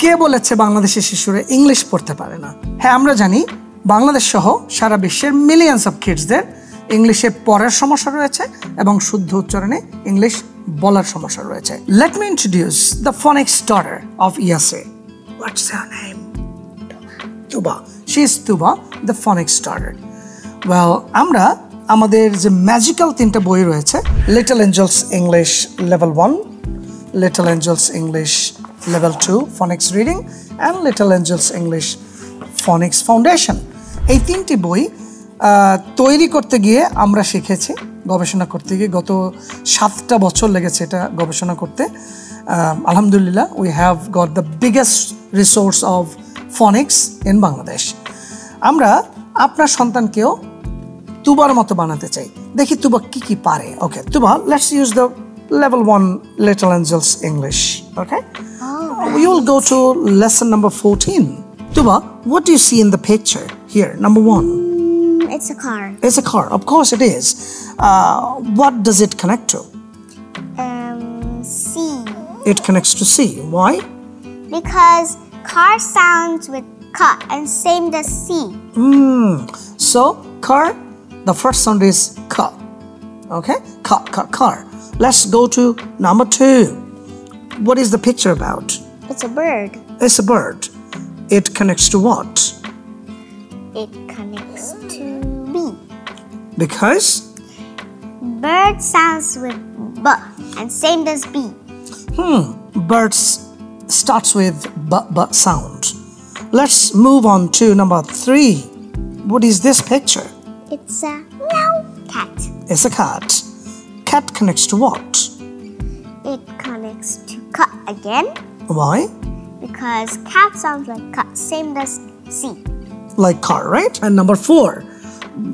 কে বলেছে বাংলাদেশের শিশুরা ইংলিশ পড়তে পারে না? হ্যাঁ আমরা জানি বাংলাদেশ সহ সারা বিশ্বের মিলিয়ন্স অফ কিডসদের ইংলিশে পড়ার সমস্যা রয়েছে এবং শুদ্ধ উচ্চারণে ইংলিশ বলার সমস্যা রয়েছে। Let me introduce the phonics daughter of ইয়াসে what's name Tuba she is Tuba the phonics starter well আমরা আমাদের যে ম্যাজিক্যাল তিনটা বই রয়েছে little angels English level one little angels English level two phonics reading and little angels English phonics foundation এই তিনটি বই তৈরি করতে গিয়ে আমরা শিখেছি, গবেষণা করতে গিয়ে গত সাতটা বছর লেগেছে এটা গবেষণা করতে। আলহামদুলিল্লাহ we have got the biggest resource of phonics in Bangladesh আমরা আপনার সন্তানকেও তুবার মতো বানাতে চাই। দেখি তুবা কি কি পারে। Okay Tuba let's use the level one little angels English okay you will go to lesson number 14 tuba what do you see in the picture here? Number one. Mm, it's a car. it's a car. Of course it is. Uh, what does it connect to? Um, C. it connects to c why? Because car sounds with K and same does C. Hmm. so car the first sound is k okay? Car, car, car. Let's go to number two. What is the picture about It's a bird. it's a bird it connects to what It connects to B. because Bird sounds with B and same does B. Hmm, birds starts with b, b sound. Let's move on to number three. What is this picture? It's a meow cat. It's a cat. Cat connects to what? It connects to K again Why? because cat sounds like K, same as C. Like car, right? And number four.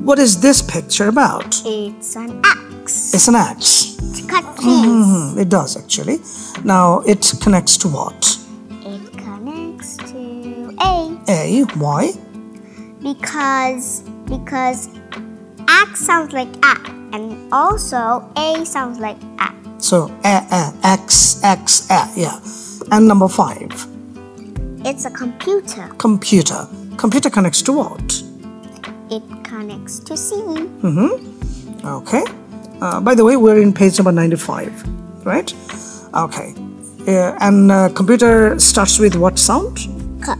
What is this picture about? It's an axe It's an axe. to cut trees. Hmm, it does actually. Now it connects to what? It connects to A A. Why? because because axe sounds like a and also A sounds like a. So a, a, X, X, a, yeah. And number five. It's a computer. Computer. Computer connects to what? It connects to C. Okay. Uh, by the way, we're in page number 95, right? Okay. Uh, and uh, computer starts with what sound? K.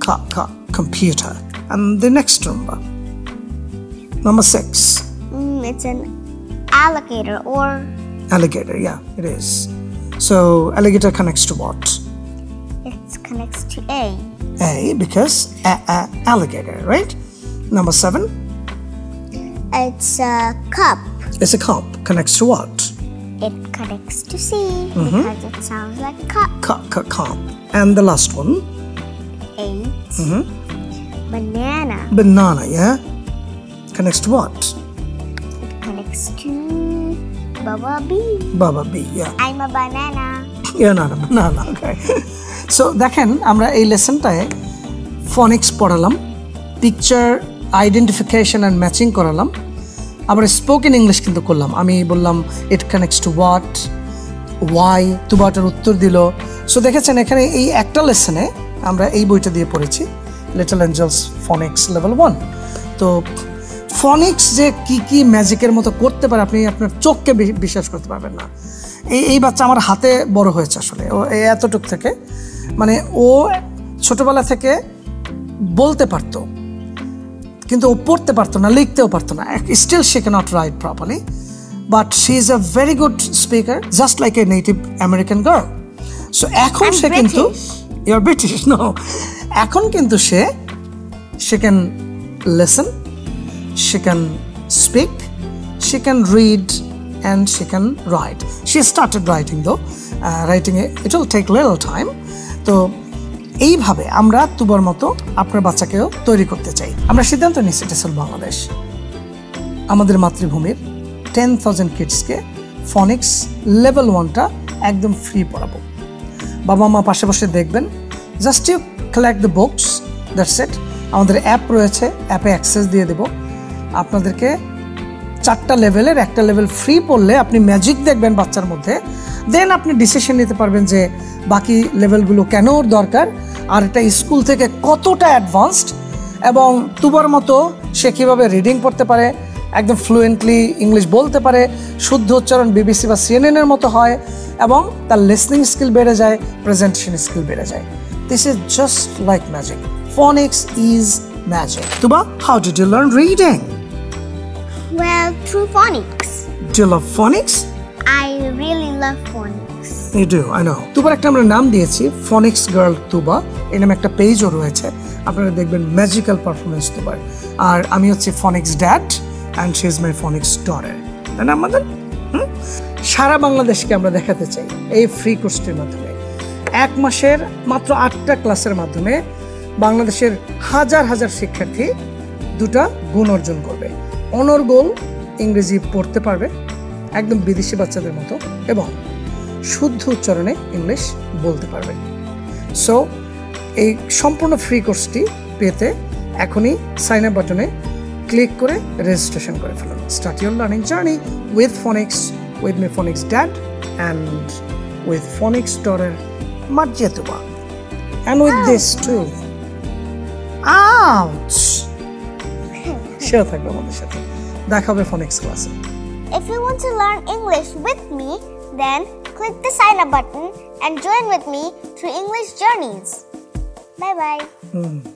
Ka, ka, computer. And the next number. Number six. Mm, it's an alligator or Alligator, yeah, it is. So alligator connects to what? it connects to A. A, because a, a, alligator, right? Number seven. It's a cup. It's a cup. Connects to what? It connects to C mm-hmm. because it sounds like cup. Cup, cup, cup. And the last one. 8 mm-hmm. Banana. Banana, yeah? Connects to what? It connects to Baba B. Baba B, yeah. I'm a banana. না না না না okay. So দেখেন আমরা এই লেসনটায় phonics পড়ালাম picture identification and matching করালাম আবার স্পোকেন ইংলিশ কিন্তু করলাম আমি বললাম it connects to what why তুবাটার উত্তর দিল সো দেখেছেন এখানে এই একটা লেসনে আমরা এই বইটা দিয়ে পড়েছি little angels phonics level one তো ফনিক্স যে কি কি ম্যাজিকের মতো করতে পারে আপনি আপনার চোখকে বিশ্বাস করতে পারবেন না। এই এই বাচ্চা আমার হাতে বড় হয়েছে আসলে ও এতটুক থেকে। মানে ও ছোটবেলা থেকে বলতে পারতো কিন্তু ও পড়তে পারতো না লিখতেও পারতো না। Still she can't write properly but she is a very good speaker just like a native American girl so এখন সে কিন্তু. ইউর ব্রিটিশ নো এখন কিন্তু সে she can listen, she can speak, she can read, and she can write. She started writing though. Uh, writing it, will take little time. তো এইভাবে আমরা তুবার মতো আপনার বাচ্চাকেও তৈরি করতে চাই আমরা সিদ্ধান্ত নিচ্ছি টেসল বাংলাদেশ আমাদের মাতৃভূমির টেন থাউজেন্ড কিডসকে ফনিক্স লেভেল ওয়ানটা একদম ফ্রি পড়াবো বাবা মা পাশে বসে দেখবেন just you collect the books that's it আমাদের অ্যাপ রয়েছে অ্যাপে অ্যাক্সেস দিয়ে দেব আপনাদেরকে চারটা লেভেলের একটা লেভেল ফ্রি পড়লে আপনি ম্যাজিক দেখবেন বাচ্চার মধ্যে। দেন আপনি ডিসিশন নিতে পারবেন যে বাকি লেভেলগুলো কেন ওর দরকার, আর এটা স্কুল থেকে কতটা অ্যাডভান্সড এবং তুবার মতো সে কীভাবে রিডিং পড়তে পারে, একদম ফ্লুয়েন্টলি ইংলিশ বলতে পারে, শুদ্ধ উচ্চারণ বিবিসি বা সিএনএনের মতো হয় এবং তার লিসনিং স্কিল বেড়ে যায় প্রেজেন্টেশন স্কিল বেড়ে যায়। This is just like magic phonics is magic Tuba how did you learn reading Well, through phonics. Do love phonics I really love phonics. You do I know তুবার একটা আমরা নাম দিয়েছি ফনিক্স girl তুবা। এই নামে একটা পেজও রয়েছে। আপনারা দেখবেন ম্যাজিক্যাল পারফরমেন্স তুবার। আর আমি হচ্ছে phonics dad and she is my phonics daughter তাই না আমাদের? সারা বাংলাদেশকে আমরা দেখাতে চাই এই ফ্রি কোর্সটির মাধ্যমে। এক মাসের মাত্র আটটা ক্লাসের মাধ্যমে বাংলাদেশের হাজার হাজার শিক্ষার্থী দুটা গুণ অর্জন করবে। অনর্গল ইংরেজি পড়তে পারবে একদম বিদেশি বাচ্চাদের মতো এবং শুদ্ধ উচ্চারণে ইংলিশ বলতে পারবে। সো এই সম্পূর্ণ ফ্রি কোর্সটি পেতে এখনই সাইন আপ বাটনে ক্লিক করে রেজিস্ট্রেশন করে ফেলুন। Start your learning journey with phonics with me phonics dad and with phonics ডরের মার্জেতুবা and with this to out সেও থাকবে আমাদের সাথে দেখা হবে ফনিক্স ক্লাসে If you want to learn English with me, then click the sign up button and join with me through English Journeys. Bye bye. Hmm